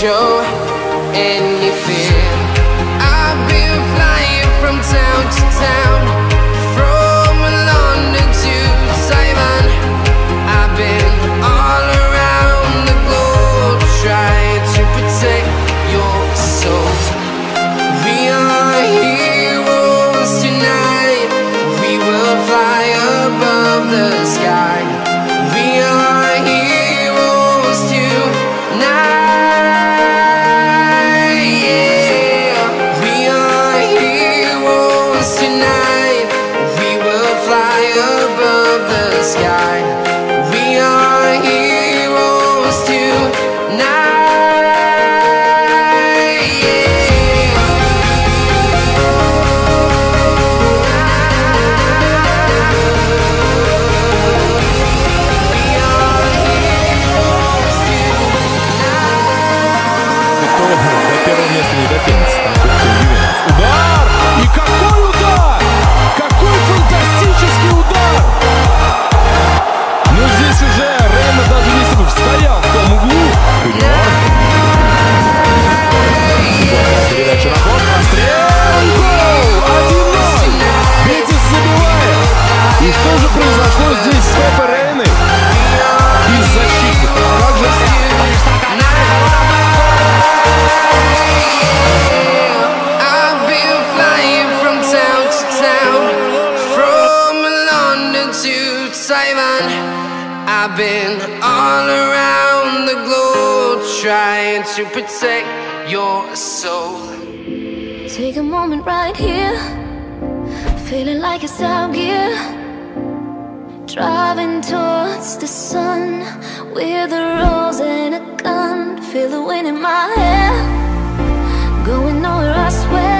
show anything. Simon. I've been all around the globe trying to protect your soul. Take a moment right here, feeling like it's out gear. Driving towards the sun with a rose and a gun. Feel the wind in my hair, going nowhere, I swear.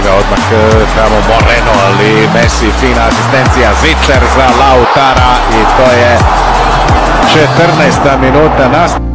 njega odmah eh, tamo Moreno, ali Messi fina asistencija Zicer za Lautara i to je 14. minuta nas.